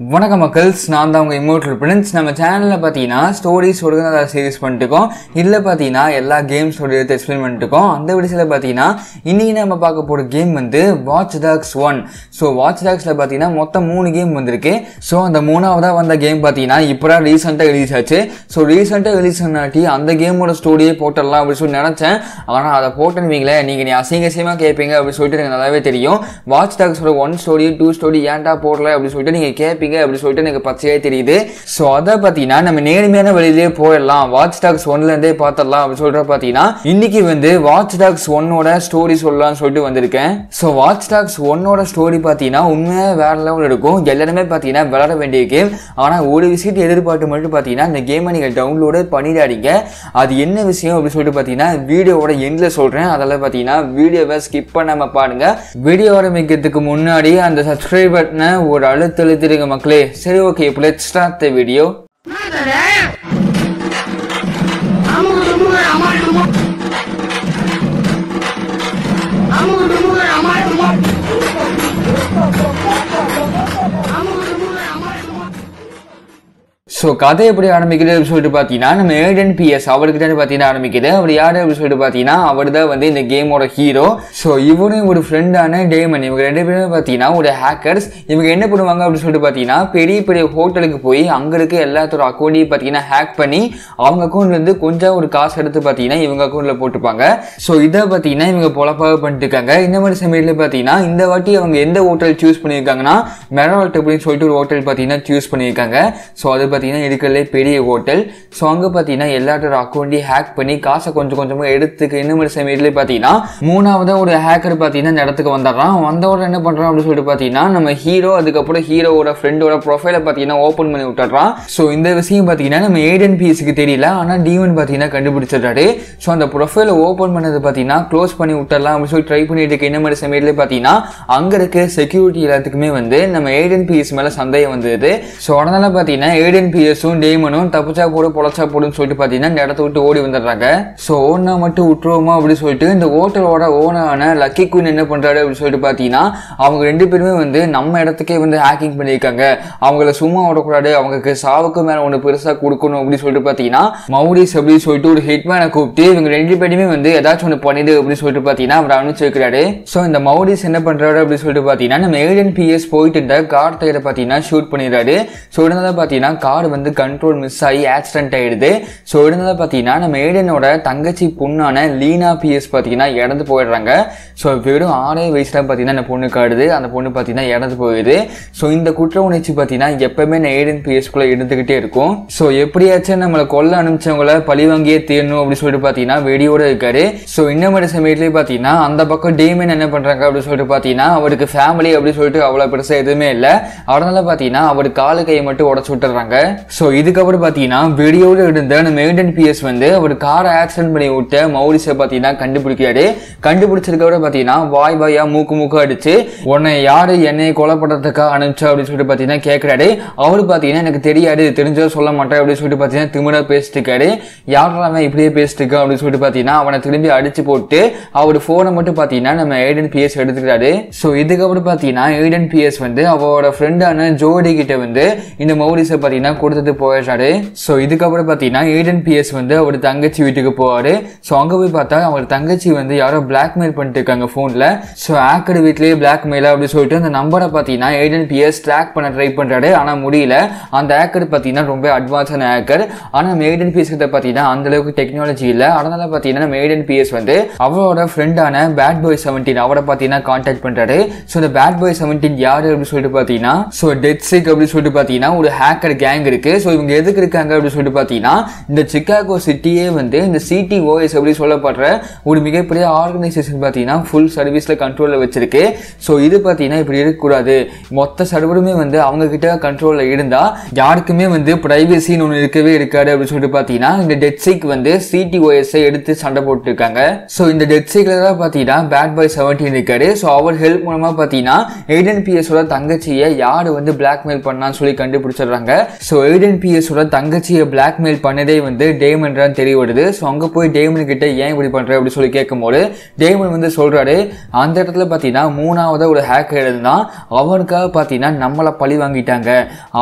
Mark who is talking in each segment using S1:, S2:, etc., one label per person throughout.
S1: வணக்கம் மக்கள்ஸ் நான் தான் உங்கள் இமோட்டல் பிரின்ஸ் நம்ம சேனலில் பார்த்தீங்கன்னா ஸ்டோரிஸ் ஒழுங்காக சீரிஸ் பண்ணிட்டுருக்கோம் இதில் பார்த்தீங்கன்னா எல்லா கேம்ஸோட எடுத்து எக்ஸ்பிளைன் பண்ணிட்டுருக்கோம் அந்த விடத்தில் பார்த்தீங்கன்னா இன்றைக்கி நம்ம பார்க்க போகிற கேம் வந்து Watch Dogs one so Watch டாக்ஸில் பார்த்தீங்கன்னா மொத்தம் மூணு கேம் வந்திருக்கு. ஸோ அந்த மூணாவதாக வந்த கேம் பார்த்தீங்கன்னா இப்போ தான் ரீசெண்டாக ரிலீஸ் ஆச்சு. ஸோ ரீசெண்டாக ரிலீஸ் ஆனாட்டி அந்த கேமோட ஸ்டோரியே போட்டுடலாம் அப்படின்னு சொல்லி நினச்சேன். ஆனால் அதை போட்டுருவீங்களே நீங்கள் நீ அசிங்க அசிங்கமாக கேட்பீங்க அப்படின்னு சொல்லிட்டு எனக்கு நல்லாவே தெரியும். வாட்ச் டாக்ஸோட ஒன் ஸ்டோரி டூ ஸ்டோரி ஏன்டா போடல அப்படின்னு சொல்லிட்டு நீங்கள் கேட்பீங்க. அப்படின்னு சொல்லிட்டு எனக்கு பச்சையாக தெரியுது. ஸோ அதை பார்த்தீங்கன்னா நம்ம நேர்மையான வழியிலே போயிடலாம். வாட்ச் டாக்ஸ் ஒன்லேருந்தே பார்த்துடலாம் அப்படின்னு சொல்லிட்டு பார்த்தீங்கன்னா இன்னைக்கு வந்து வாட்ச் டாக்ஸ் ஒன்னோட ஸ்டோரி சொல்லலாம்னு சொல்லிட்டு வந்திருக்கேன். ஸோ வாட்ச் டாக்ஸ் ஒன்னோட ஸ்டோரி பார்த்தீங்கன்னா உண்மையாக வேற லெவல் இருக்கும். எல்லாருமே பார்த்தீங்கன்னா விளாட வேண்டிய கேம் ஆனால் ஒரு விஷயத்தை எதிர்பார்த்து மட்டும் பார்த்தீங்கன்னா இந்த கேமை நீங்கள் டவுன்லோடு பண்ணிடாதீங்க. அது என்ன விஷயம் அப்படின்னு சொல்லிட்டு பார்த்தீங்கன்னா வீடியோவோட எண்டில் சொல்கிறேன் அதெல்லாம் பார்த்தீங்கன்னா வீடியோவை ஸ்கிப் பண்ணாமல் பாருங்க. வீடியோ ஆரம்பிக்கிறதுக்கு முன்னாடி அந்த சப்ஸ்கிரைப் பட்டனை ஒரு அழுத்தழுத்திருங்க மக்களே சரி ஓகே இப்போ let start the video so கதை எப்படி ஆரம்பிக்குது அப்படின்னு சொல்லிட்டு பார்த்தீங்கன்னா நம்ம ஏடன் பிஎஸ் அவர்கிட்ட பார்த்தீங்கன்னா ஆரம்பிக்குது. அவர் யார் அப்படின்னு சொல்லிட்டு பார்த்தீங்கன்னா அவர் தான் வந்து இந்த கேமோட ஹீரோ ஸோ இவரும் ஒரு ஃப்ரெண்டான டேமன் இவங்க ரெண்டு பேருமே பார்த்தீங்கன்னா ஒரு ஹேக்கர்ஸ் இவங்க என்ன பண்ணுவாங்க அப்படின்னு சொல்லிட்டு பார்த்தீங்கன்னா பெரிய பெரிய ஹோட்டலுக்கு போய் அங்கே இருக்க எல்லாத்தோட அக்கௌண்ட்டையும் பார்த்தீங்கன்னா ஹேக் பண்ணி அவங்க அக்கௌண்ட்லேருந்து கொஞ்சம் ஒரு காசு எடுத்து பார்த்தீங்கன்னா இவங்க அக்கௌண்ட்டில் போட்டுப்பாங்க. ஸோ இதை பார்த்தீங்கன்னா இவங்க பொழப்பாக பண்ணிட்டு இருக்காங்க. இந்த மாதிரி சமயத்தில் பார்த்தீங்கன்னா இந்த வாட்டி அவங்க எந்த ஹோட்டல் சூஸ் பண்ணியிருக்காங்கன்னா மெரோல்ட் அப்படின்னு சொல்லிட்டு ஒரு ஹோட்டல் பார்த்தீங்கன்னா சூஸ் பண்ணியிருக்காங்க. ஸோ அது பார்த்தீங்கன்னா இருக்கிறதுலே பெரிய ஹோட்டல் ஸோ அங்கே பார்த்தீங்கன்னா எல்லாரோட அக்கௌண்ட்டையும் ஹேக் பண்ணி காசை கொஞ்சம் கொஞ்சமாக எடுத்துக்க இன்னும் மாதிரி சமயத்தில் பார்த்தீங்கன்னா மூணாவதாக ஒரு ஹேக்கர் பார்த்தீங்கன்னா இந்த இடத்துக்கு வந்துடுறான். வந்தவரை என்ன பண்ணுறான் அப்படின்னு சொல்லிட்டு பார்த்தீங்கன்னா நம்ம ஹீரோ அதுக்கப்புறம் ஹீரோவோட ஃப்ரெண்டோட ப்ரொஃபைலை பார்த்தீங்கன்னா ஓப்பன் பண்ணி விட்டுறான் ஸோ இந்த விஷயம் பார்த்தீங்கன்னா நம்ம ஏடன் பிஎஸ்க்கு தெரியல. ஆனால் டிவன் பார்த்தீங்கன்னா கண்டுபிடிச்சிடுறாரு. ஸோ அந்த ப்ரொஃபைலை ஓப்பன் பண்ணது பார்த்தீங்கன்னா க்ளோஸ் பண்ணி விட்டுறலாம் அப்படின்னு சொல்லி ட்ரை பண்ணிட்டு இருக்க என்ன மாதிரி சமயத்தில் பார்த்தீங்கன்னா அங்கே இருக்க செக்யூரிட்டி எல்லாத்துக்குமே வந்து நம்ம ஏடன் பிஎஸ் மேலே சந்தேகம் வந்தது. ஸோ அதனால பார்த்தீங்கன்னா ஏடன் ஜூலியஸும் டேமனும் தப்பிச்சா போடு பொழச்சா போடுன்னு சொல்லிட்டு பார்த்தீங்கன்னா இந்த இடத்த விட்டு ஓடி வந்துடுறாங்க. ஸோ ஓனா மட்டும் விட்டுருவோமா அப்படின்னு சொல்லிட்டு இந்த ஹோட்டலோட ஓனான லக்கி குயின் என்ன பண்ணுறாரு அப்படின்னு சொல்லிட்டு பார்த்தீங்கன்னா அவங்க ரெண்டு பேருமே வந்து நம்ம இடத்துக்கே வந்து ஹேக்கிங் பண்ணியிருக்காங்க. அவங்கள சும்மா விடக்கூடாது அவங்களுக்கு சாவுக்கு மேலே ஒன்று பெருசாக கொடுக்கணும் அப்படின்னு சொல்லிட்டு பார்த்தீங்கன்னா மௌரிஸ் அப்படின்னு சொல்லிட்டு ஒரு ஹிட்மேனை கூப்பிட்டு இவங்க ரெண்டு பேருமே வந்து ஏதாச்சும் ஒன்று பண்ணிடு அப்படின்னு சொல்லிட்டு பார்த்தீங்கன்னா அவர் அனுப்பிச்சு ஸோ இந்த மௌரிஸ் என்ன பண்ணுறாரு அப்படின்னு சொல்லிட்டு பார்த்தீங்கன்னா நம்ம ஏடன் பிஎஸ் போயிட்டு இருந்த கார் டயரை பார்த்தீங்கன்னா ஷூட் பண்ணிடுறாரு. ஸோ உடனே பார்த்தீங்கன்னா கார் வந்து கண்ட்ரோல் மிஸ் ஆகி ஆக்சிடென்ட் ஆகிடுது ஸோ உடனே பார்த்தீங்கன்னா நம்ம ஏடனோட தங்கச்சி பொண்ணான லீனா பிஎஸ் பார்த்தீங்கன்னா இறந்து போயிடுறாங்க. ஸோ வெறும் ஆறே வயசில் பார்த்தீங்கன்னா அந்த பொண்ணு காடுது. அந்த பொண்ணு பார்த்தீங்கன்னா இறந்து போயிடுது ஸோ இந்த குற்ற உணர்ச்சி பார்த்தீங்கன்னா எப்பவுமே நான் ஏடன் பிஎஸ்குள்ளே இருந்துக்கிட்டே இருக்கும். ஸோ எப்படியாச்சும் நம்மளை கொல்ல அனுப்பிச்சவங்கள பழி வாங்கியே தீரணும் அப்படின்னு சொல்லிட்டு பார்த்தீங்கன்னா வெடியோட இருக்காரு. ஸோ இந்த மாதிரி சமயத்துலேயே பார்த்தீங்கன்னா அந்த பக்கம் டேமன் என்ன பண்ணுறாங்க அப்படின்னு சொல்லிட்டு பார்த்தீங்கன்னா அவருக்கு ஃபேமிலி அப்படின்னு சொல்லிட்டு அவ்வளோ பெருசாக எதுவுமே இல்லை. அதனால பார்த்தீங்கன்னா அவர் காலு கையை மட்டும் உடச்சு விட்டுறாங்க ஸோ இதுக்கப்புறம் பார்த்தீங்கன்னா வெடியோடு இருந்த நம்ம ஏடன் பிஎஸ் வந்து அவர் காரை ஆக்சிடென்ட் பண்ணி விட்ட மௌரிஸை பார்த்தீங்கன்னா கண்டுபிடிக்கிறாரு. கண்டுபிடிச்சதுக்கப்புறம் பார்த்தீங்கன்னா வாய் வாயாக மூக்கு மூக்கு அடிச்சு உன்னை யார் என்னை கொலை பண்ணுறதுக்காக அனுப்பிச்சா? அப்படின்னு சொல்லிட்டு பார்த்தீங்கன்னா கேட்குறாரு அவரு பார்த்தீங்கன்னா எனக்கு தெரியாது தெரிஞ்சோ சொல்ல மாட்டேன். அப்படின்னு சொல்லிட்டு பார்த்தீங்கன்னா திமிராக பேசிட்டு இருக்காரு. இப்படியே பேசிட்டு இருக்கா? அப்படின்னு சொல்லிட்டு பார்த்தீங்கன்னா அவனை திரும்பி அடிச்சு போட்டு அவர் ஃபோனை மட்டும் பார்த்தீங்கன்னா நம்ம ஏடன் பிஎஸ் எடுத்துக்கிறாரு. ஸோ இதுக்கப்புறம் பார்த்தீங்கன்னா ஏடன் பிஎஸ் வந்து அவரோட ஃப்ரெண்டான ஜோடி கிட்ட வந்து இந்த மௌரிஸை பார்த்தீங்கன்னா கொடுத்துட்டு போயிடுறாரு ஸோ இதுக்கப்புறம் பார்த்தீங்கன்னா ஏடன் பிஎஸ் வந்து அவர் தங்கச்சி வீட்டுக்கு போவார். ஸோ அங்கே போய் பார்த்தா அவர் தங்கச்சி வந்து யாரோ பிளாக்மெயில் பண்ணிட்டு இருக்காங்க ஃபோனில் ஸோ ஆக்கர் வீட்லேயே பிளாக்மெயில் அப்படின்னு சொல்லிட்டு அந்த நம்பரை பார்த்தீங்கன்னா ஏடன் பிஎஸ் ட்ராக் பண்ண ட்ரை பண்ணுறாரு ஆனால் முடியல. அந்த ஆக்கர் பார்த்தீங்கன்னா ரொம்ப அட்வான்ஸான ஆக்கர் ஆனால் நம்ம ஏடன் பிஎஸ் கிட்ட பார்த்தீங்கன்னா அந்த அளவுக்கு டெக்னாலஜி இல்லை. அதனால பார்த்தீங்கன்னா நம்ம ஏடன் பிஎஸ் வந்து அவரோட ஃப்ரெண்டான பேட் பாய் செவன்டீன் அவரை பார்த்தீங்கன்னா கான்டாக்ட் பண்ணுறாரு ஸோ இந்த பேட் பாய் செவன்டீன் யார் அப்படின்னு சொல்லிட்டு பார்த்தீங்கன்னா ஸோ டெட் சிக் அப்படின்னு சொல்லிட்டு பார்த்தீங்கன்னா ஒரு ஹேக்கர் கேங் இருக்கு. ஸோ இவங்க எதுக்கு இருக்காங்க அப்படின்னு சொல்லிட்டு பார்த்தீங்கன்னா இந்த சிக்காகோ சிட்டியே வந்து இந்த சிடி ஓஎஸ் அப்படி சொல்லப்படுற ஒரு மிகப்பெரிய ஆர்கனைசேஷன் பார்த்தீங்கன்னா ஃபுல் சர்வீஸில் கண்ட்ரோலில் வச்சிருக்கு. ஸோ இது பார்த்தீங்கன்னா இப்படி இருக்கக்கூடாது. மொத்த சர்வருமே வந்து அவங்க கிட்ட கண்ட்ரோலில் இருந்தால் யாருக்குமே வந்து ப்ரைவசின்னு ஒன்று இருக்கவே இருக்காது அப்படின்னு சொல்லிட்டு பார்த்தீங்கன்னா இந்த டெட் வந்து சிடி ஓஎஸ்ஐ எடுத்து சண்டை போட்டுருக்காங்க. ஸோ இந்த டெட் சிக்ல தான் பார்த்தீங்கன்னா பேட் பாய் செவன்டீன் இருக்காரு. ஸோ அவர் ஹெல்ப் மூலமாக பார்த்தீங்கன்னா ஏடன் பிஎஸோட தங்கச்சியை யார் வந்து பிளாக்மெயில் பண்ணான்னு சொல்லி கண்டுபிடிச்சிடுறாங்க. ஸோ எய்டன் பிஎஸோட தங்கச்சியை பிளாக்மெயில் பண்ணதே வந்து டேமன் தான் தெரிய வருது ஸோ அங்கே போய் டேமன் கிட்ட ஏன் இப்படி பண்ணுற அப்படின்னு சொல்லி கேட்கும்போது டேமன் வந்து சொல்கிறாரு அந்த இடத்துல பார்த்தீங்கன்னா மூணாவதாக ஒரு ஹேக்கர் இருந்தான் அவனுக்காக பார்த்தீங்கன்னா நம்மளை பழி வாங்கிட்டாங்க.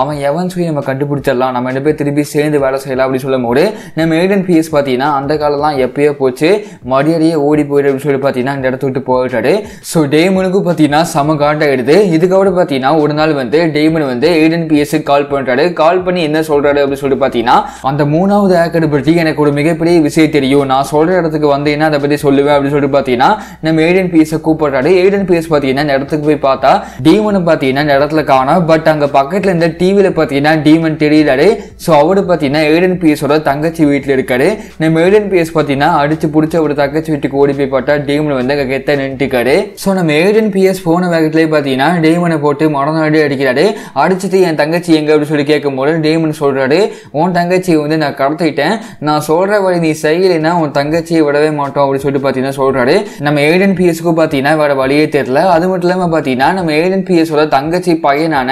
S1: அவன் எவன் சொல்லி நம்ம கண்டுபிடிச்சிடலாம்? நம்ம ரெண்டு பேர் திருப்பி சேர்ந்து வேலை செய்யலாம் அப்படின்னு சொல்லும் போது நம்ம எய்டன் பிஎஸ் பார்த்தீங்கன்னா அந்த காலம்லாம் எப்பயோ போச்சு. மரியாதையே ஓடி போயிடு அப்படின்னு சொல்லி பார்த்தீங்கன்னா இந்த இடத்த விட்டு போயிட்டாரு ஸோ டேமனுக்கும் பார்த்தீங்கன்னா செம காண்டாகிடுது இதுக்கப்புறம் பார்த்தீங்கன்னா ஒரு நாள் வந்து டேமன் வந்து எய்டன் பிஎஸ்க்கு கால் பண்ணுறாரு கால் பண்ணி என்ன சொல்றாரு அப்படின்னு சொல்லிட்டு பார்த்தீங்கன்னா அந்த மூணாவது ஹேக்கர் பற்றி எனக்கு ஒரு மிகப்பெரிய விஷயம் தெரியும். நான் சொல்ற இடத்துக்கு வந்தீங்கன்னா அதை பற்றி சொல்லுவேன் அப்படின்னு சொல்லிட்டு பார்த்தீங்கன்னா நம்ம ஏடன் பிஎஸை கூப்பிடுறாரு. ஏடன் பிஎஸ் பார்த்தீங்கன்னா இந்த இடத்துக்கு போய் பார்த்தா டீமனை பார்த்தீங்கன்னா இந்த இடத்துல காணோம். பட் அங்கே பக்கத்தில் இருந்த டிவியில் பார்த்தீங்கன்னா டீமன் தெரியலாரு ஸோ அவரு பார்த்தீங்கன்னா ஏடன் பிஎஸோட தங்கச்சி வீட்டில் இருக்காரு. நம்ம ஏடன் பிஎஸ் பார்த்தீங்கன்னா அடிச்சு பிடிச்ச ஒரு தங்கச்சி வீட்டுக்கு ஓடி போய் பார்த்தா டீமன் வந்து அங்கே கெத்த நின்றுக்காரு ஸோ நம்ம ஏடன் பிஎஸ் போன வேகத்திலே பார்த்தீங்கன்னா டீமனை போட்டு மரணாடி அடிக்கிறாரு. அடிச்சுட்டு என் தங்கச்சி எங்க அப்படின்னு சொல்லி கேட்கும்போது டேமன் சொல்கிறாரு உன் தங்கச்சியை வந்து நான் கடத்திட்டேன். நான் சொல்கிற வழி நீ செய்யலைன்னா உன் தங்கச்சியை விடவே மாட்டோம். அப்படின்னு சொல்லிட்டு பார்த்தீங்கன்னா சொல்கிறாரு நம்ம ஏடன் பிஎஸ்க்கு பார்த்தீங்கன்னா வேற வழியே தெரியல. அது மட்டும் இல்லாமல் பார்த்தீங்கன்னா நம்ம ஏடன் பிஎஸோட தங்கச்சி பையனான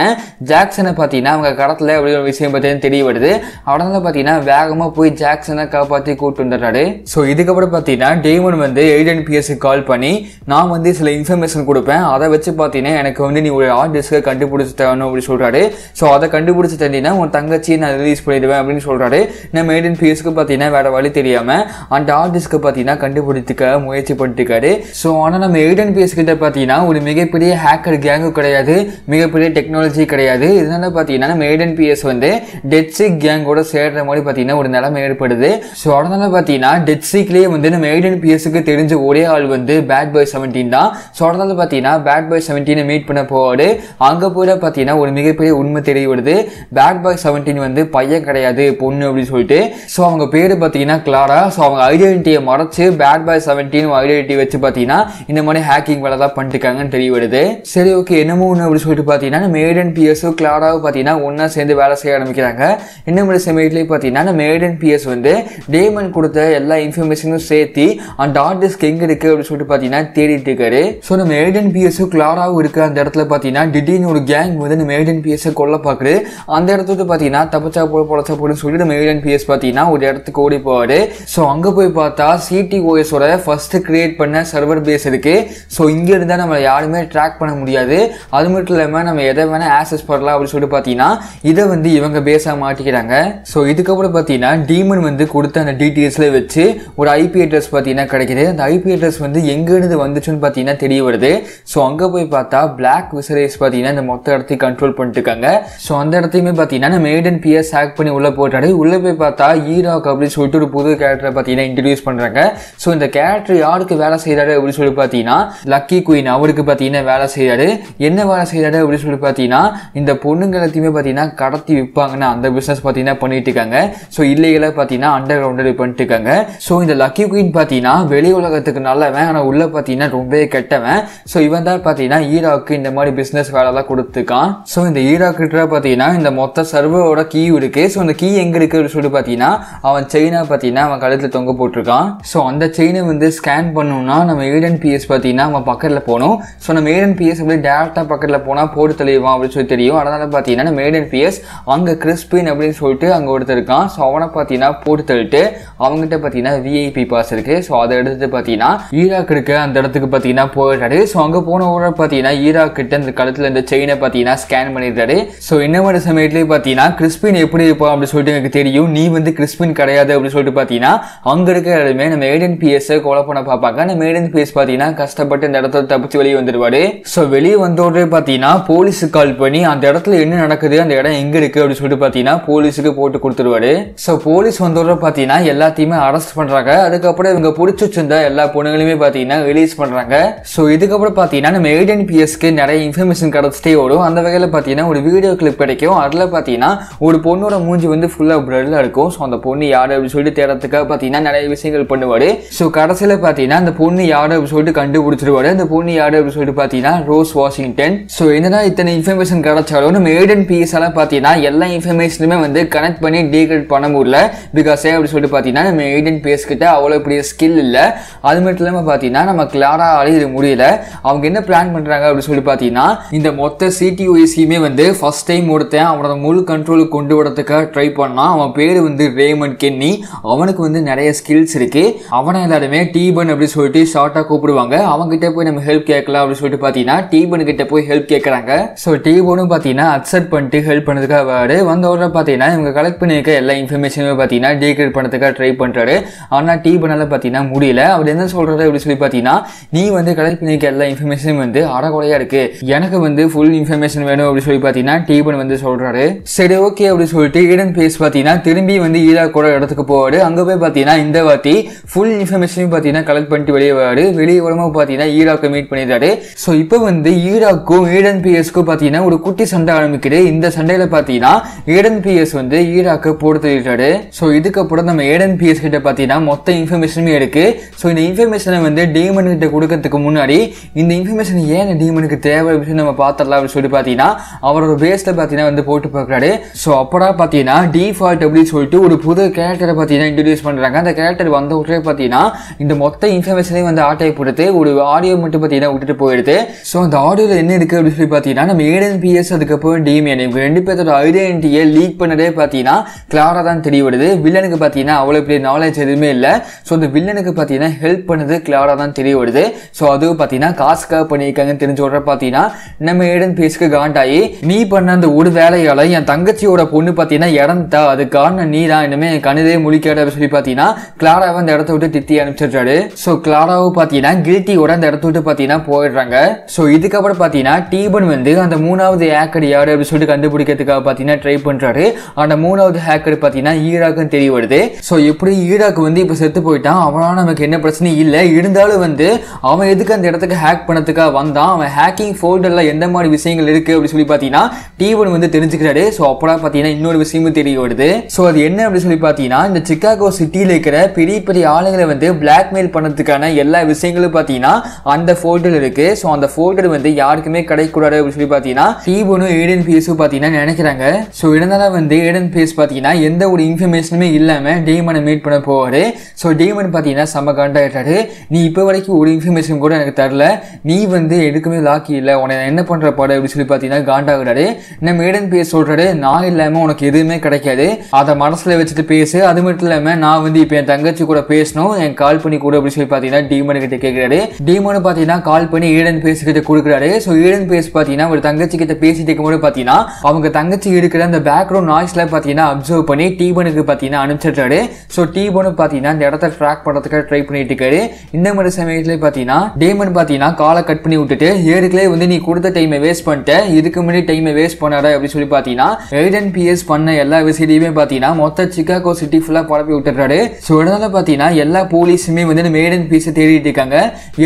S1: ஜாக்சனை பார்த்தீங்கன்னா அவங்க கடத்தில் அப்படி ஒரு விஷயம் பார்த்தீங்கன்னா தெரிய வருது. அவனால் பார்த்தீங்கன்னா வேகமாக போய் ஜாக்சனை காப்பாற்றி கூப்பிட்டு வந்துடுறாரு. ஸோ இதுக்கப்புறம் பார்த்தீங்கன்னா டேமன் வந்து ஏடன் பிஎஸ்க்கு கால் பண்ணி நான் வந்து சில இன்ஃபர்மேஷன் கொடுப்பேன். அதை வச்சு பார்த்தீங்கன்னா எனக்கு வந்து நீ ஒரு ஹார்ட் டிஸ்கை கண்டுபிடிச்சு தரணும் அப்படின்னு சொல்கிறாரு ஸோ அதை கண்டுபிடிச்சி தந்தீங்கன்னா உன் தங்கச்சியை நான் ரிலீஸ் பண்ணிடுவேன் அப்படின்னு சொல்றாரு. நம்ம ஏடன் பிஎஸ்க்கு பார்த்தீங்கன்னா வேறு வழி தெரியாமல் அந்த ஆர்டிஸ்ட்க்கு பார்த்தீங்கன்னா கண்டுபிடித்துக்க முயற்சி பண்ணிட்டுருக்காரு. ஸோ ஆனால் நம்ம ஏடன் பிஎஸ் கிட்ட பார்த்தீங்கன்னா ஒரு மிகப்பெரிய ஹேக்கர் கேங்கு கிடையாது. மிகப்பெரிய டெக்னாலஜி கிடையாது. இதனால பார்த்தீங்கன்னா நம்ம ஏடன் பிஎஸ் வந்து டெட்சிக் கேங்கோட சேர்ற மாதிரி பார்த்தீங்கன்னா ஒரு நிலைமை ஏற்படுது. ஸோ அதனால பார்த்தீங்கன்னா டெட்சிக்லேயே வந்து நம்ம ஏடன் பிஎஸ்க்கு தெரிஞ்ச ஒரே ஆள் வந்து பேட் பாய் செவன்டீன் தான். ஸோ அதனால பார்த்தீங்கன்னா பேட் பாய் செவன்டீனை மீட் பண்ண போவாரு அங்கே போய் பார்த்தீங்கன்னா ஒரு மிகப்பெரிய உண்மை தெரிய வருது. பேட் பாய் செவன்டீன் வந்து பையன் கிடையாது பொண்ணு அப்படின்னு சொல்லிட்டு. ஸோ அவங்க பேர் பார்த்தீங்கன்னா கிளாரா. ஸோ அவங்க ஐடென்டிட்டியை மறைச்சு பேட் பாய் செவன்டீன் ஐடென்டிட்டி வச்சு பார்த்தீங்கன்னா இந்த மாதிரி ஹேக்கிங் வேலை தான் பண்ணிருக்காங்கன்னு தெரிய வருது சரி ஓகே என்னமோ ஒன்று அப்படின்னு சொல்லிட்டு பார்த்தீங்கன்னா நம்ம ஏடன் பிஎஸும் கிளாராவும் பார்த்தீங்கன்னா ஒன்றா சேர்ந்து வேலை செய்ய ஆரம்பிக்கிறாங்க. இன்னும் ஒரு சமயத்துலேயே பார்த்தீங்கன்னா நம்ம ஏடன் பிஎஸ் வந்து டேமன் கொடுத்த எல்லா இன்ஃபர்மேஷனும் சேர்த்து அந்த ஆர்டிஸ்ட் எங்கே இருக்குது அப்படின்னு சொல்லிட்டு பார்த்தீங்கன்னா தேடிட்டு இருக்காரு. ஸோ நம்ம ஏடன் பிஎஸும் கிளாராவும் இருக்க அந்த இடத்துல பார்த்தீங்கன்னா திடீர்னு ஒரு கேங் வந்து நம்ம ஏடன் பிஎஸ்ஸை கொல்ல பார்க்குது. அந்த இடத்துல பார்த்தீங்கன்னா தப்பிச்சா போட பொழச்சா போடுன்னு சொல்லிட்டு நம்ம ஏலியன் பிஎஸ் பார்த்தீங்கன்னா ஒரு இடத்துக்கு ஓடி போவார் ஸோ அங்கே போய் பார்த்தா சிடிஓஎஸோட ஃபர்ஸ்ட் கிரியேட் பண்ண சர்வர் பேஸ் இருக்கு. ஸோ இங்கே இருந்தால் நம்ம யாருமே ட்ராக் பண்ண முடியாது. அது மட்டும் இல்லாமல் நம்ம எதை வேணால் ஆக்சஸ் பண்ணலாம் அப்படின்னு சொல்லிட்டு பார்த்தீங்கன்னா இதை வந்து இவங்க பேஸாக மாட்டிக்கிறாங்க. ஸோ இதுக்கப்புறம் பார்த்தீங்கன்னா டீமன் வந்து கொடுத்த அந்த டீட்டெயில்ஸில் வச்சு ஒரு ஐபி அட்ரஸ் பார்த்தீங்கன்னா கிடைக்கிது. அந்த ஐபி அட்ரஸ் வந்து எங்கேருந்து வந்துச்சுன்னு பார்த்தீங்கன்னா தெரிய வருது. ஸோ அங்கே போய் பார்த்தா பிளாக் விசரேஸ் பார்த்தீங்கன்னா இந்த மொத்த இடத்தையும் கண்ட்ரோல் பண்ணிட்டு இருக்காங்க. ஸோ அந்த இடத்தையுமே பார்த்தீங்கன்னா மெய்டன் மேடன் பிஎஸ் ஹேக் பண்ணி உள்ளே போட்டாரு உள்ளே போய் பார்த்தா ஈராக் அப்படின்னு சொல்லிட்டு ஒரு புது கேரக்டரை பார்த்தீங்கன்னா இன்ட்ரடியூஸ் பண்ணுறாங்க ஸோ இந்த கேரக்டர் யாருக்கு வேலை செய்கிறாரு அப்படின்னு சொல்லி பார்த்தீங்கன்னா லக்கி குயின் அவருக்கு பார்த்தீங்கன்னா வேலை செய்கிறாரு என்ன வேலை செய்கிறாரு அப்படின்னு சொல்லி பார்த்தீங்கன்னா இந்த பொண்ணுங்க எல்லாத்தையுமே பார்த்தீங்கன்னா கடத்தி விற்பாங்கன்னு அந்த பிஸ்னஸ் பார்த்தீங்கன்னா பண்ணிட்டு இருக்காங்க. ஸோ இல்லைகளாக பார்த்தீங்கன்னா அண்டர் கிரவுண்டில் பண்ணிட்டு இருக்காங்க. ஸோ இந்த லக்கி குயின் பார்த்தீங்கன்னா வெளி உலகத்துக்கு நல்லவன். ஆனால் உள்ள பார்த்தீங்கன்னா ரொம்பவே கெட்டவன். ஸோ இவன் தான் பார்த்தீங்கன்னா ஈராக்கு இந்த மாதிரி பிஸ்னஸ் வேலைலாம் கொடுத்துருக்கான். ஸோ இந்த ஈராக் கிட்ட பார்த்தீங்கன்னா இந்த மொத்த சர்வரோட கீ இருக்குது ஸோ அந்த கீ எங்கே இருக்குது அப்படின்னு சொல்லிட்டு பார்த்தீங்கன்னா அவன் செயினை பார்த்தீங்கன்னா அவன் கழுத்தில் தொங்க போட்டிருக்கான். ஸோ அந்த செயினை வந்து ஸ்கேன் பண்ணணும்னா நம்ம ஏடன் பிஎஸ் பார்த்தீங்கன்னா அவன் பக்கத்தில் போகணும். ஸோ நம்ம ஏடன் பிஎஸ் அப்படியே டேரெக்டாக பக்கத்தில் போனால் போட்டு தெளிவான் அப்படின்னு சொல்லி தெரியும். அதனால் பார்த்தீங்கன்னா நம்ம ஏடன் பிஎஸ் அங்கே கிறிஸ்பின் அப்படின்னு சொல்லிட்டு அங்கே ஒருத்தர் இருக்கான். ஸோ அவனை பார்த்தீங்கன்னா போட்டு தள்ளிட்டு அவங்ககிட்ட பார்த்தீங்கன்னா விஐபி பாஸ் இருக்குது ஸோ அதை எடுத்து பார்த்தீங்கன்னா ஈராக் இருக்க அந்த இடத்துக்கு பார்த்தீங்கன்னா போயிட்டாரு ஸோ அங்கே போன உடனே பார்த்தீங்கன்னா ஈராக் கிட்ட அந்த கழுத்தில் இந்த செயினை பார்த்தீங்கன்னா ஸ்கேன் பண்ணியிருக்காரு ஸோ என்ன மாதிரி சமயத்துலேயே பார்த்தீங்கன்னா கிறிஸ்பின் எப்படி இருப்பான் அப்படின்னு சொல்லிட்டு எனக்கு தெரியும். நீ வந்து கிறிஸ்பின் கிடையாது அப்படின்னு சொல்லிட்டு பார்த்தீங்கன்னா அங்கே இருக்க எல்லாருமே நம்ம ஏடன் பிஎஸ்ஸை கொலை பண்ண பார்ப்பாங்க. நம்ம ஏடன் பிஎஸ் பார்த்தீங்கன்னா கஷ்டப்பட்டு இந்த இடத்துல தப்பிச்சு வெளியே வந்துடுவாரு ஸோ வெளியே வந்தோடனே பார்த்தீங்கன்னா போலீஸுக்கு கால் பண்ணி அந்த இடத்துல என்ன நடக்குது அந்த இடம் எங்கே இருக்குது அப்படின்னு சொல்லிட்டு பார்த்தீங்கன்னா போலீஸுக்கு போட்டு கொடுத்துருவாரு. ஸோ போலீஸ் வந்தோடனே பார்த்தீங்கன்னா எல்லாத்தையுமே அரெஸ்ட் பண்ணுறாங்க அதுக்கப்புறம் இவங்க பிடிச்சி வச்சிருந்த எல்லா பொண்ணுங்களையுமே பார்த்தீங்கன்னா ரிலீஸ் பண்ணுறாங்க ஸோ இதுக்கப்புறம் பார்த்தீங்கன்னா நம்ம ஏடன் பிஎஸ்க்கு நிறைய இன்ஃபர்மேஷன் கிடச்சிட்டே வரும் அந்த வகையில் பார்த்தீங்கன்னா ஒரு வீடியோ கிளிப் கிடைக்கும். அதில் பார்த்தீங்கன்னா ஒரு பொண்ணோட மூஞ்சி வந்து ஃபுல்லாக பிரெட்டில் இருக்கும். ஸோ அந்த பொண்ணு யார் அப்படின்னு சொல்லிட்டு தேடுறதுக்காக பார்த்தீங்கன்னா நிறைய விஷயங்கள் பண்ணுவார். ஸோ கடைசியில் பார்த்தீங்கன்னா அந்த பொண்ணு யார் அப்படின்னு சொல்லிட்டு கண்டுபிடிச்சிருவாரு. அந்த பொண்ணு யார் அப்படின்னு சொல்லிட்டு பார்த்தீங்கன்னா ரோஸ் வாஷிங்டன் ஸோ என்னதான் இத்தனை இன்ஃபர்மேஷன் கிடைச்சாலும் நம்ம ஏடன் பிஎஸ் எல்லாம் பார்த்தீங்கன்னா எல்லா இன்ஃபர்மேஷனுமே வந்து கனெக்ட் பண்ணி டீக்ரெட் பண்ண முடியல. பிகாஸ் ஏன் அப்படின்னு சொல்லிட்டு பார்த்தீங்கன்னா நம்ம ஏடன் பிஎஸ் கிட்ட அவ்வளோ பெரிய ஸ்கில் இல்லை. அது மட்டும் இல்லாமல் பார்த்தீங்கன்னா நம்ம கிளாராலே இது முடியல. அவங்க என்ன பிளான் பண்ணுறாங்க அப்படின்னு சொல்லி பார்த்தீங்கன்னா இந்த மொத்த சிடிஓஎஸ்சியுமே வந்து ஃபஸ்ட் டைம் ஒருத்தன் அவனோட முழு கண்ட்ரோல் கண்ட்ரோலுக்கு கொண்டு வரதுக்காக ட்ரை பண்ணான் அவன் பேர் வந்து ரேமன் கென்னி அவனுக்கு வந்து நிறைய ஸ்கில்ஸ் இருக்குது அவனை எல்லாருமே டீபன் அப்படின்னு சொல்லிட்டு ஷார்ட்டாக கூப்பிடுவாங்க. அவங்ககிட்ட போய் நம்ம ஹெல்ப் கேட்கலாம் அப்படின்னு சொல்லிட்டு பார்த்தீங்கன்னா டீபன் கிட்ட போய் ஹெல்ப் கேட்குறாங்க. ஸோ டீபனும் பார்த்தீங்கன்னா அக்செப்ட் பண்ணிட்டு ஹெல்ப் பண்ணதுக்காக வராரு. வந்த உடனே பார்த்தீங்கன்னா இவங்க கலெக்ட் பண்ணியிருக்க எல்லா இன்ஃபர்மேஷனுமே பார்த்தீங்கன்னா டீக்ரேட் பண்ணதுக்காக ட்ரை பண்ணுறாரு ஆனால் டீபனால் பார்த்தீங்கன்னா முடியல. அவர் என்ன சொல்கிறாரு அப்படின்னு சொல்லி பார்த்தீங்கன்னா நீ வந்து கலெக்ட் பண்ணியிருக்க எல்லா இன்ஃபர்மேஷனும் வந்து அறகுறையாக இருக்குது எனக்கு வந்து ஃபுல் இன்ஃபர்மேஷன் வேணும் அப்படின்னு சொல்லி பார்த்தீங்கன்னா டீபன் வந்து சொல்கிறாரு சரி ஓகே அப்படின்னு சொல்லிட்டு ஈடன் பேஸ் பார்த்தீங்கன்னா திரும்பி வந்து ஈராக்கோட இடத்துக்கு போவாரு. அங்கே போய் பார்த்தீங்கன்னா இந்த வாட்டி ஃபுல் இன்ஃபர்மேஷனையும் பார்த்தீங்கன்னா கலெக்ட் பண்ணிட்டு வெளியே வராரு. வெளியே உடம்பு பார்த்தீங்கன்னா ஈராக்கை மீட் பண்ணிடுறாரு. ஸோ இப்போ வந்து ஈராக்கும் ஈடன் பிஎஸ்க்கும் பார்த்தீங்கன்னா ஒரு குட்டி சண்டை ஆரம்பிக்குது. இந்த சண்டையில் பார்த்தீங்கன்னா ஈடன் பிஎஸ் வந்து ஈராக்கை போட்டு தள்ளிட்டாரு ஸோ இதுக்கப்புறம் நம்ம ஏடன் பிஎஸ் கிட்ட பார்த்தீங்கன்னா மொத்த இன்ஃபர்மேஷனுமே இருக்குது ஸோ இந்த இன்ஃபர்மேஷனை வந்து டீமன் கிட்ட கொடுக்கறதுக்கு முன்னாடி இந்த இன்ஃபர்மேஷன் ஏன் டீமனுக்கு தேவை அப்படின்னு நம்ம பார்த்துடலாம் அப்படின்னு சொல்லி பார்த்தீங்கன்னா அவரோட பேஸில் பார்த்தீங்கன்னா வந்து போட்டு பார்க்குறாரு. ஸோ அப்படா பார்த்தீங்கன்னா டிஃபால்ட் அப்படின்னு சொல்லிட்டு ஒரு புது கேரக்டரை பார்த்தீங்கன்னா இன்ட்ரடியூஸ் பண்ணுறாங்க அந்த கேரக்டர் வந்த உடனே பார்த்தீங்கன்னா இந்த மொத்த இன்ஃபர்மேஷனையும் வந்து ஆட்டையை கொடுத்து ஒரு ஆடியோ மட்டும் பார்த்தீங்கன்னா விட்டுட்டு போயிடுது. ஸோ அந்த ஆடியோவில் என்ன இருக்குது அப்படின்னு சொல்லி பார்த்தீங்கன்னா நம்ம ஏடன் பிஎஸ் அதுக்கப்புறம் டிமியன் இவங்க ரெண்டு பேர்த்தோட ஐடென்டிட்டியை லீக் பண்ணதே பார்த்தீங்கன்னா கிளாராக தான் தெரிய வருது. வில்லனுக்கு பார்த்தீங்கன்னா அவ்வளோ பெரிய நாலேஜ் எதுவுமே இல்லை. ஸோ அந்த வில்லனுக்கு பார்த்தீங்கன்னா ஹெல்ப் பண்ணது கிளாராக தான் தெரிய வருது. ஸோ அதுவும் பார்த்தீங்கன்னா காசுக்காக பண்ணியிருக்காங்கன்னு தெரிஞ்ச உடனே பார்த்தீங்கன்னா நம்ம ஏடன் பிஎஸ்க்கு காண்டாயி நீ பண்ண அந்த ஒரு வேலையால் என் தங்கச்சியோட பொண்ணு பார்த்தீங்கன்னா இறந்துட்டா. அது காரணம் நீ தான் இனிமே கணிதே முழிக்காத அப்படின்னு சொல்லி பார்த்தீங்கன்னா கிளாராவை அந்த இடத்த விட்டு திட்டி அனுப்பிச்சிடுறாரு. ஸோ கிளாராவும் பார்த்தீங்கன்னா கில்ட்டியோட அந்த இடத்த விட்டு பார்த்தீங்கன்னா போயிடுறாங்க. ஸோ இதுக்கப்புறம் பார்த்தீங்கன்னா டீபன் வந்து அந்த மூணாவது ஹேக்கர் யார் அப்படின்னு சொல்லிட்டு கண்டுபிடிக்கிறதுக்காக பார்த்தீங்கன்னா ட்ரை பண்ணுறாரு அந்த மூணாவது ஹேக்கர் பார்த்தீங்கன்னா ஈராக்குன்னு தெரிய வருது. ஸோ எப்படி ஈராக் வந்து இப்போ செத்து போயிட்டான்? அவனால் நமக்கு என்ன பிரச்சனையும் இல்லை. இருந்தாலும் வந்து அவன் எதுக்கு அந்த இடத்துக்கு ஹேக் பண்ணதுக்காக வந்தான்? அவன் ஹேக்கிங் ஃபோல்டரில் எந்த மாதிரி விஷயங்கள் இருக்குது அப்படின்னு சொல்லி பார்த்தீங்கன்னா டீபன் வந்து தெரிஞ்சுக்கிறாரு. ஸோ அப்போலாம் பார்த்தீங்கன்னா இன்னொரு விஷயமும் தெரிய வருது. ஸோ அது என்ன அப்படின்னு சொல்லி பார்த்தீங்கன்னா இந்த சிக்காகோ சிட்டியில் இருக்கிற பெரிய பெரிய ஆளுங்களை வந்து பிளாக்மெயில் பண்ணுறதுக்கான எல்லா விஷயங்களும் பார்த்தீங்கன்னா அந்த ஃபோல்டர் இருக்கு. ஸோ அந்த ஃபோல்டர் வந்து யாருக்குமே கிடைக்கக்கூடாது அப்படின்னு சொல்லி பார்த்தீங்கன்னா டீபனும் ஏடன் பிஎஸும் பார்த்தீங்கன்னா நினைக்கிறாங்க. ஸோ இருந்தாலும் வந்து ஏடன் பிஎஸ் பார்த்தீங்கன்னா எந்த ஒரு இன்ஃபர்மேஷனுமே இல்லாமல் டீமனை மீட் பண்ண போவாரு. ஸோ டீமன் பார்த்தீங்கன்னா செம்ம காண்டாயிட்டாரு. நீ இப்போ வரைக்கும் ஒரு இன்ஃபர்மேஷன் கூட எனக்கு தரல. நீ வந்து எதுக்குமே லாக்கி இல்லை. உன்னை நான் என்ன பண்ணுற பாடு அப்படின்னு சொல்லி பார்த்தீங்கன்னா காண்டாகிறாரு. நம்ம ஏடன் பேஸ் சொல்கிறாரு நான் இல்லாமல் உனக்கு எதுவுமே கிடைக்காது. அதை மனசில் வச்சுட்டு பேசு. அது மட்டும் இல்லாமல் நான் வந்து இப்போ என் தங்கச்சி கூட பேசணும். என் கால் பண்ணி கூட அப்படின்னு சொல்லி பார்த்தீங்கன்னா டீமன் கிட்ட கேட்குறாரு டீமனு பார்த்தீங்கன்னா கால் பண்ணி ஈடன் பேஸ் கொடுக்குறாரு. ஸோ ஈடன் பேஸ் பார்த்தீங்கன்னா ஒரு தங்கச்சி கிட்ட பேசிட்டு இருக்கும்போது பார்த்தீங்கன்னா அவங்க தங்கச்சி இருக்கிற அந்த பேக்ரவுண்ட் நாய்ஸ்ல பார்த்தீங்கன்னா அப்சர்வ் பண்ணி டீபனுக்கு பார்த்தீங்கன்னா அனுப்பிச்சிடுறாரு. ஸோ டீபனு பார்த்தீங்கன்னா இந்த இடத்த ட்ராக் பண்ணுறதுக்காக ட்ரை பண்ணிட்டு இருக்காரு. இந்த மாதிரி சமயத்துல பார்த்தீங்கன்னா டேமன் பார்த்தீங்கன்னா காலை கட் பண்ணி விட்டுட்டு ஏற்கனவே வந்து நீ கொடுத்த டைமை வேஸ்ட் பண்ணிட்ட. இதுக்கு முன்னாடி டைமை வேஸ்ட் பண்ணாத அப்படின்னு சொல்லி பார்த்தீங்கன்னா எய்டன் பிஎஸ் பண்ண எல்லா விஷயத்தையுமே பார்த்தீங்கன்னா மொத்த சிக்காகோ சிட்டி ஃபுல்லாக பரப்பி விட்டுறாரு ஸோ இதனால பார்த்தீங்கன்னா எல்லா போலீஸுமே வந்து நம்ம ஏடன் பிஎஸை தேடிட்டு இருக்காங்க.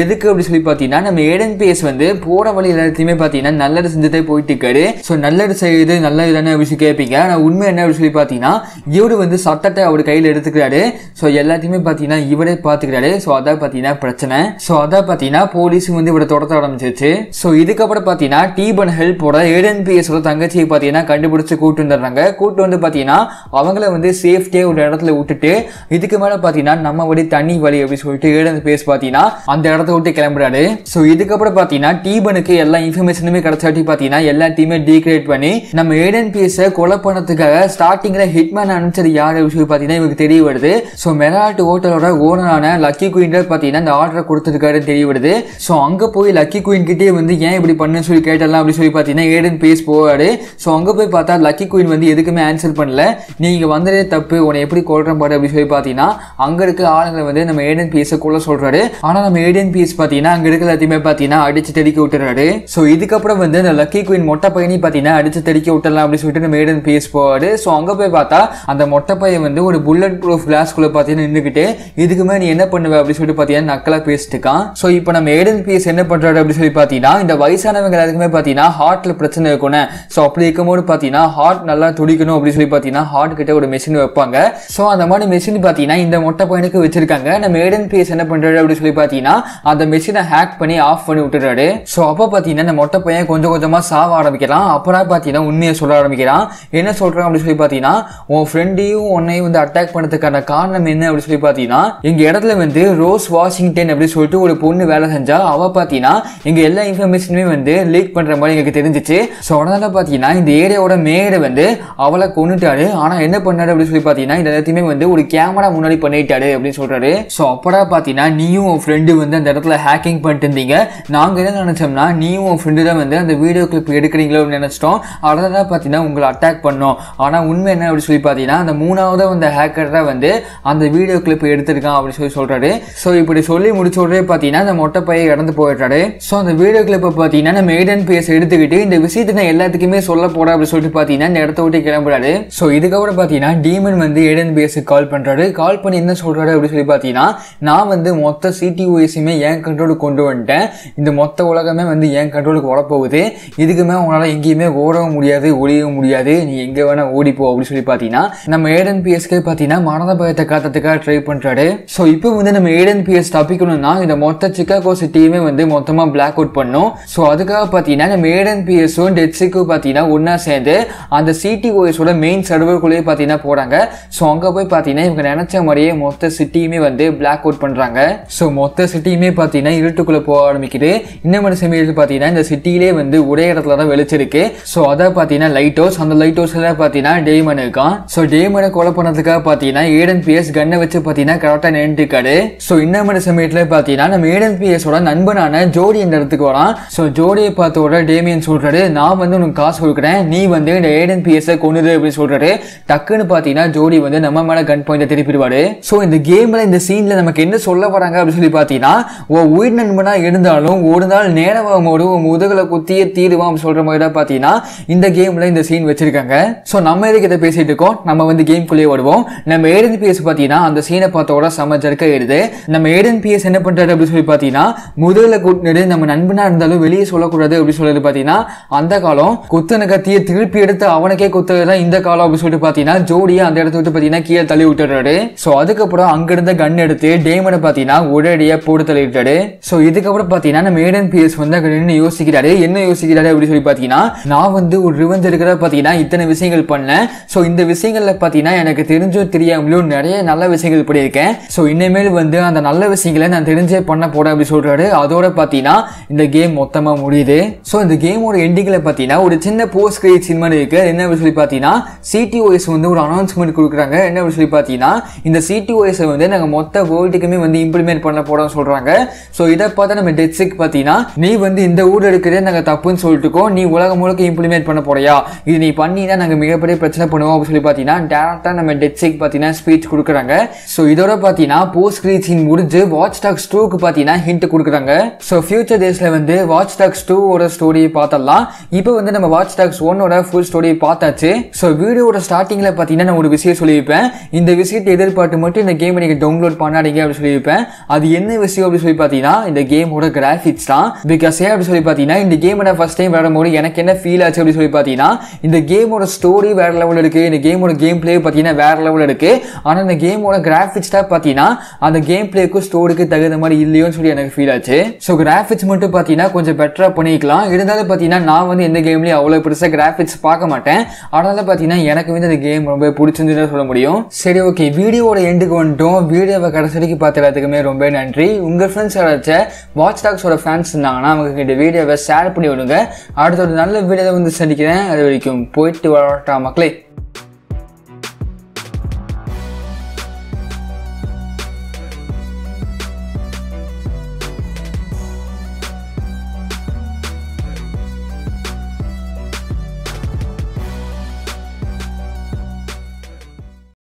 S1: எதுக்கு அப்படி சொல்லி பார்த்தீங்கன்னா நம்ம ஏடன் பிஎஸ் வந்து போகிற வழி எல்லாத்தையுமே பார்த்தீங்கன்னா நல்லது செஞ்சுட்டே போயிட்டு இருக்காரு. ஸோ நல்லது செய்யுது நல்லது இதான விஷயம் கேட்பீங்க. ஆனால் உண்மை என்ன அப்படின்னு சொல்லி பார்த்தீங்கன்னா இவரு வந்து சட்டத்தை அவர் கையில் எடுத்துக்கிறாரு. ஸோ எல்லாத்தையுமே பார்த்தீங்கன்னா இவரே பார்த்துக்கிறாரு. ஸோ அதான் பார்த்தீங்கன்னா பிரச்சனை. ஸோ அதான் பார்த்தீங்கன்னா போலீஸும் வந்து இவரை தொடர ஆரம்பிச்சிருச்சு. ஸோ இதுக்கப்புறம் பார்த்தீங்கன்னா டீபன் ஹெல்ப்போட ஏடன் பிஎஸோட தங்கச்சியை பார்த்தீங்கன்னா கண்டுபிடிச்சு கூட்டு வந்துடுறாங்க. கூட்டு வந்து பார்த்தீங்கன்னா அவங்கள வந்து சேஃப்டியாக ஒரு இடத்துல விட்டுட்டு இதுக்கு மேலே பார்த்தீங்கன்னா நம்ம வழி தண்ணி வழி அப்படின்னு சொல்லிட்டு ஏடன் பேஸ் பார்த்தீங்கன்னா அந்த இடத்த விட்டு கிளம்புறாரு ஸோ இதுக்கப்புறம் பார்த்தீங்கன்னா டீபனுக்கு எல்லா இன்ஃபர்மேஷனுமே கிடைச்சாட்டி பார்த்தீங்கன்னா எல்லாத்தையுமே டீக்ரேட் பண்ணி நம்ம ஏடன் பிஎஸை கொலை பண்ணதுக்காக ஸ்டார்டிங்கில் ஹிட்மேன் அனுப்பிச்சது யார் அப்படின்னு சொல்லி பார்த்தீங்கன்னா இவருக்கு தெரிய வருது. ஸோ மெராட் ஹோட்டலோட ஓனரான லக்கி குயின் பார்த்தீங்கன்னா இந்த ஆர்டரை கொடுத்துருக்காருன்னு தெரிய வருது. ஸோ அங்கே போய் லக்கி குயின் கிட்டே வந்து ஏன் இப்படி பண்ணுன்னு சொல்லி கேட்டலாம் அப்படின்னு சொல்லி பார்த்தீங்கன்னா ஏடன் பேஸ் போவாரு. ஸோ அங்கே போய் பார்த்தா லக்கி குயின் வந்து எதுக்குமே ஆன்சர் பண்ணல. நீங்கள் வந்ததே தப்பு. உன்னை எப்படி கொள்றேன் பாரு அப்படின்னு சொல்லி பார்த்தீங்கன்னா அங்கே இருக்க ஆளுங்களை வந்து நம்ம ஏடன் பிஎஸை கொள்ள சொல்றாரு. ஆனால் நம்ம ஏடன் பிஎஸ் பார்த்தீங்கன்னா அங்கே இருக்கிற எல்லாத்தையுமே பார்த்தீங்கன்னா அடிச்சு தெடிக்க விட்டுறாரு. ஸோ இதுக்கப்புறம் வந்து அந்த லக்கி குயின் மொட்டை பையனையும் பார்த்தீங்கன்னா அடிச்சு தெடிக்க விட்டுறலாம் அப்படின்னு சொல்லிட்டு நம்ம ஏடன் பிஎஸ் போவாரு. ஸோ அங்கே போய் பார்த்தா அந்த மொட்டை பையன் வந்து ஒரு புல்லட் ப்ரூஃப் கிளாஸ்க்குள்ளே பார்த்தீங்கன்னா நின்றுக்கிட்டு இதுக்குமே நீ என்ன பண்ணுவ? அப்படின்னு சொல்லிட்டு பார்த்தீங்கன்னா நக்கலா பேசிட்டு இருக்கான். ஸோ இப்போ நம்ம ஏடன் பிஎஸ் என்ன பண்றாரு அப்படின்னு சொல்லி பார்த்தீங்கன்னா இந்த வயசானவங்க எல்லாருக்குமே பார்த்தீங்கன்னா ஹார்ட்ல பிரச்சனை இருக்கணும் ஸோ அப்படி இருக்கும்போது பார்த்தீங்கன்னா ஹார்ட் நல்லா துடிக்கணும் அப்படின்னு சொல்லி பார்த்தீங்கன்னா ஹார்ட் கிட்ட ஒரு மெஷின் வைப்பாங்க. ஸோ அந்த மாதிரி மெஷின் பார்த்தீங்கன்னா இந்த மொட்டை பையனுக்கு வச்சிருக்காங்க. நம்ம ஏடன் பிஎஸ் என்ன பண்றாரு அப்படின்னு சொல்லி பார்த்தீங்கன்னா அந்த மெஷினை ஹேக் பண்ணி ஆஃப் பண்ணி விட்டுறாரு. ஸோ அப்போ பார்த்தீங்கன்னா இந்த மொட்டை பையன் கொஞ்சம் கொஞ்சமாக சாவ ஆரம்பிக்கிறான். அப்புறம் பார்த்தீங்கன்னா உண்மையை சொல்ல ஆரம்பிக்கிறான். என்ன சொல்கிறான் அப்படின்னு சொல்லி பார்த்தீங்கன்னா உன் ஃப்ரெண்டையும் உன்னையும் வந்து அட்டாக் பண்ணதுக்கான காரணம் என்ன? அப்படின்னு சொல்லி பார்த்தீங்கன்னா எங்கள் இடத்துல வந்து ரோஸ் வாஷிங்டன் அப்படின்னு சொல்லிட்டு ஒரு பொண்ணு வேலை செஞ்சா அவ பார்த்தீங்கன்னா எங்கள் எல்லா இன்ஃபர்மேஷனுமே வந்து லீக் பண்ணுற மாதிரி எங்களுக்கு தெரிஞ்சிச்சு. ஸோ உடனே பார்த்தீங்கன்னா இந்த ஏரியாவோட மேயர் மேயரை வந்து அவளை கொண்டுட்டாரு ஆனால் என்ன பண்ணாரு அப்படின்னு சொல்லி பார்த்தீங்கன்னா இந்த எல்லாத்தையுமே வந்து ஒரு கேமரா முன்னாடி பண்ணிட்டாரு அப்படின்னு சொல்கிறாரு ஸோ அப்படா பார்த்தீங்கன்னா நீயும் உன் ஃப்ரெண்டு வந்து அந்த இடத்துல ஹேக்கிங் பண்ணிட்டு இருந்தீங்க. நாங்கள் என்ன நினச்சோம்னா நீயும் உன் ஃப்ரெண்டு தான் வந்து அந்த வீடியோ கிளிப் எடுக்கிறீங்களோ நினச்சிட்டோம். அதை தான் பார்த்தீங்கன்னா உங்களை அட்டாக் பண்ணோம். ஆனால் உண்மை என்ன அப்படின்னு சொல்லி பார்த்தீங்கன்னா அந்த மூணாவது அந்த ஹேக்கர் தான் வந்து அந்த வீடியோ கிளிப் எடுத்திருக்கான் அப்படின்னு சொல்லி சொல்கிறாரு ஸோ இப்படி சொல்லி முடிச்ச உடனே பார்த்தீங்கன்னா அந்த மொட்டை பையை இறந்து போயிட்டாரு ஸோ அந்த வீடியோ கிளிப்பை பார்த்தீங்கன்னா நம்ம மெய்டன் பேஸ் எடுத்துக்கிட்டு இந்த விஷயத்தை நான் எல்லாத்துக்குமே சொல்ல போகிறேன் அப்படின்னு சொல்லிட்டு பார்த்தீங்கன்னா இந்த இடத்த விட்டு கிளம்புறாரு. ஸோ இதுக்கப்புறம் பார்த்தீங்கன்னா டீமன் வந்து ஏடன் கால் பண்ணுறாரு கால் பண்ணி என்ன சொல்கிறாரு அப்படின்னு சொல்லி பார்த்தீங்கன்னா நான் வந்து மொத்த சிடிஓஎஸுமே என் கண்ட்ரோலுக்கு கொண்டு வந்துட்டேன்? இந்த மொத்த உலகமே வந்து என் கண்ட்ரோலுக்கு வரப்போகுது? இதுக்குமே உங்களால் எங்கேயுமே ஓடவும் முடியாது ஒளியவும் முடியாது. நீ எங்கே வேணால் ஓடிப்போ அப்படின்னு சொல்லி பார்த்தீங்கன்னா நம்ம ஏடன் பிஎஸ்கே பார்த்தீங்கன்னா மரண பயத்தை காத்துறதுக்காக ட்ரை பண்ணுறாரு ஸோ இப்போ வந்து நம்ம ஏடன் பிஎஸ் தப்பிக்கணும்னா இந்த மொத்த சிக்காகோ சிட்டியுமே வந்து மொத்தமாக பிளாக் அவுட் பண்ணும். ஸோ அதுக்காக பார்த்தீங்கன்னா நம்ம ஏடன் பிஎஸும் டெட்ஸுக்கும் பார்த்தீங்கன்னா ஒன்றா சேர்ந்து அந்த சிடிஓஎஸோட மெயின் சர்வருக்குள்ளேயே பார்த்தீங்கன்னா போகிறாங்க ஸோ அங்கே போய் பார்த்தீங்கன்னா இவங்க நினச்ச மாதிரியே மொத்த சிட்டியுமே வந்து பிளாக் அவுட் பண்ணுறாங்க ஸோ மொத்த சிட்டியுமே பார்த்தீங்கன்னா இருட்டுக்குள்ளே போக ஆரம்பிக்குது. இன்னும் சமயத்தில் பார்த்தீங்கன்னா இந்த சிட்டியிலே வந்து ஒரே இடத்துல தான் வெளிச்சிருக்கு ஸோ அதை பார்த்தீங்கன்னா லைட் ஹவுஸ் அந்த லைட் ஹவுஸில் பார்த்தீங்கன்னா டேமன் இருக்கான். ஸோ டேமனை கொலை பண்ணதுக்காக பார்த்தீங்கன்னா ஏடன் பிஎஸ் கன்னை வச்சு பார்த்தீங்கன்னா கரெக்டாக நின்றுக்காரு ஸோ இன்னும் சமயத்தில் பார்த்தீங்கன்னா நம்ம ஏடன் பிஎஸோட நண்பனான ஜோடி இந்த இடத்துக்கு வரான். ஸோ ஜோடியை பார்த்தோட டேமியன் சொல்கிறாரு நான் வந்து உனக்கு காசு கொடுக்குறேன். நீ வந்து இந்த ஏடன் பிஎஸ்ஸை கொண்டுது அப்படின்னு சொல்றாரு. டக்குன்னு பார்த்தீங்கன்னா ஜோடி வந்து நம்ம மேலே கன் பாயிண்ட்டை திருப்பிடுவாரு ஸோ இந்த கேமில் இந்த சீனில் நமக்கு என்ன சொல்ல வராங்க அப்படின்னு சொல்லி பார்த்தீங்கன்னா உன் உயிர் நண்பனாக இருந்தாலும் ஒரு நாள் நேரம் போது உன் முதுகலை குத்திய தீருவான் அப்படின்னு சொல்கிற மாதிரி தான் பார்த்தீங்கன்னா இந்த கேமில் இந்த சீன் வச்சிருக்காங்க. ஸோ நம்ம எதுக்கு இதை பேசிட்டு இருக்கோம்? நம்ம வந்து கேம்குள்ளேயே வருவோம். நம்ம ஏடன் பிஎஸ் பார்த்தீங்கன்னா அந்த சீனை பார்த்தோட செம ஜர்க்க ஏறுது. நம்ம ஏடன் பிஎஸ் என்ன பண்ணுறாரு அப்படின்னு சொல்லி பார்த்தீங்கன்னா முதுகில் கூட்டினது நம்ம நண்பனாக இருந்தாலும் வெளியே சொல்லக்கூடாது அப்படின்னு சொல்றது பார்த்தீங்கன்னா அந்த காலம் குத்தன கத்தியை திருப்பி எடுத்து அவனுக்கே குத்துறது தான் இந்த காலம் அப்படின்னு சொல்லிட்டு பார்த்தீங்கன்னா ஜோடியை அந்த இடத்த விட்டு பார்த்தீங்கன்னா கீழே தள்ளி விட்டுறாரு ஸோ அதுக்கப்புறம் அங்கிருந்த கன் எடுத்து டேமனை பார்த்தீங்கன்னா உடனடியாக போட்டு தள்ளிட்டாரு. ஸோ இதுக்கப்புறம் பார்த்தீங்கன்னா நம்ம ஏடன் பிஎஸ் வந்து அங்கே நின்று யோசிக்கிறாரு. என்ன யோசிக்கிறாரு அப்படின்னு சொல்லி பார்த்தீங்கன்னா நான் வந்து ஒரு ரிவெஞ்ச் எடுக்கிற பார்த்தீங்கன்னா இத்தனை விஷயங்கள் பண்ணேன். ஸோ இந்த விஷயங்கள்ல பார்த்தீங்கன்னா எனக்கு தெரிஞ்சோ தெரியாமலோ நிறைய நல்ல விஷயங்கள் பண்ணியிருக்கேன். ஸோ இனிமேல் வந்து அந்த நல்ல விஷயங்களை நான் தெரிஞ்சே பண்ண போட அப்படி சொல்றாரு. அதோட பார்த்தீங்கன்னா இந்த கேம் மொத்தமாக முடியுது. ஸோ இந்த கேமோட எண்டிங்கில் பார்த்தீங்கன்னா ஒரு சின்ன போஸ்ட் கிரியேட் சினிமா இருக்கு. என்ன அப்படின்னு சொல்லி பார்த்தீங்கன்னா சிடிஓஎஸ் வந்து ஒரு அனௌன்ஸ்மெண்ட் கொடுக்குறாங்க. என்ன அப்படின்னு சொல்லி பார்த்தீங்கன்னா இந்த சிடிஓஎஸ் வந்து நாங்கள் மொத்த வேர்ல்டுக்குமே வந்து இம்ப்ளிமெண்ட் பண்ண போறோம் சொல்றாங்க. ஸோ இதை பார்த்தா நம்ம டெட்ஸுக்கு பார்த்தீங்கன்னா நீ வந்து இந்த ஊர் எடுக்கிறதே நாங்கள் தப்புன்னு சொல்லிட்டுக்கோ நீ உலகம் முழுக்க இம்ப்ளிமெண்ட் பண்ண போறியா? இது நீ பண்ணினா நாங்கள் மிகப்பெரிய பிரச்சனை பண்ணுவோம் அப்படின்னு சொல்லி பார்த்தீங்கன்னா டேரக்டாக நம்ம டெட்ஸுக்கு பார்த்தீங்கன்னா ஸ்பீச் கொடுக்குறாங்க. ஸோ இதோட பார்த்தீங்கன்னா போஸ்ட் கிரெடிட் சீன் முடிஞ்சு வாட்ச் டாக்ஸ் டூக்கு பார்த்தீங்கன்னா ஹிண்ட் கொடுக்குறாங்க. ஸோ ஃபியூச்சர் டேஸில் வந்து வாட்ச் டாக்ஸ் டூவோட ஸ்டோரியை பார்த்தலாம் இப்போ வந்து நம்ம வாட்ச் டாக்ஸ் ஒன்னோட ஃபுல் ஸ்டோரியை பார்த்தாச்சு. ஸோ வீடியோட ஸ்டார்டிங்கில் பார்த்தீங்கன்னா நான் ஒரு விஷயம் சொல்லியிருப்பேன். இந்த விஷயத்தை எதிர்பார்த்து மட்டும் இந்த கேமை நீங்கள் டவுன்லோட் பண்ணாதீங்க அப்படின்னு சொல்லியிருப்பேன். அது என்ன விஷயம் அப்படின்னு சொல்லி பார்த்தீங்கன்னா இந்த கேமோட கிராஃபிக்ஸ் தான். பிகாஸ் ஏன் அப்படின்னு சொல்லி பார்த்தீங்கன்னா இந்த கேமோட ஃபர்ஸ்ட் டைம் விளையாடும்போது எனக்கு என்ன ஃபீல் ஆச்சு அப்படின்னு சொல்லி பார்த்தீங்கன்னா இந்த கேமோட ஸ்டோரி வேற லெவலில் இருக்கு. இந்த கேமோட கேம் பிளே பார்த்தீங்கன்னா வேற லெவலில் இருக்கு. ஆனால் இந்த கேமோட கிராஃபிக்ஸ் தான் பார்த்தீங்கன்னா அந்த கேம் பிளேக்கும் ஸ்டோரிக்கு தகுந்த மாதிரி இல்லையோன்னு சொல்லி எனக்கு ஃபீல் ஆச்சு. ஸோ கிராஃபிக்ஸ் மட்டும் பார்த்தீங்கன்னா கொஞ்சம் பெட்டராக பண்ணிக்கலாம். இருந்தாலும் பார்த்தீங்கன்னா நான் வந்து எந்த கேம்லேயும் அவ்வளோ பெருசாக கிராஃபிக்ஸ் பார்க்க மாட்டேன் அதனால பார்த்தீங்கன்னா எனக்கு வந்து இந்த கேம் ரொம்ப பிடிச்சிருந்துன்னு சொல்ல முடியும். சரி ஓகே வீடியோட எண்டுக்கு வந்துட்டோம். வீடியோவை கடைசி வரைக்கும் பார்த்த எல்லாத்துக்குமே ரொம்ப நன்றி. உங்கள் ஃப்ரெண்ட்ஸ் யாராச்சும் வாட்ச் டாக்ஸோட ஃபேன்ஸ் இருந்தாங்கன்னா அவங்க இந்த வீடியோவை ஷேர் பண்ணி விடுங்க. அடுத்த ஒரு நல்ல வீடியோவை வந்து சந்திக்கிறேன். அது வரைக்கும் போயிட்டு வரட்டா மக்களே.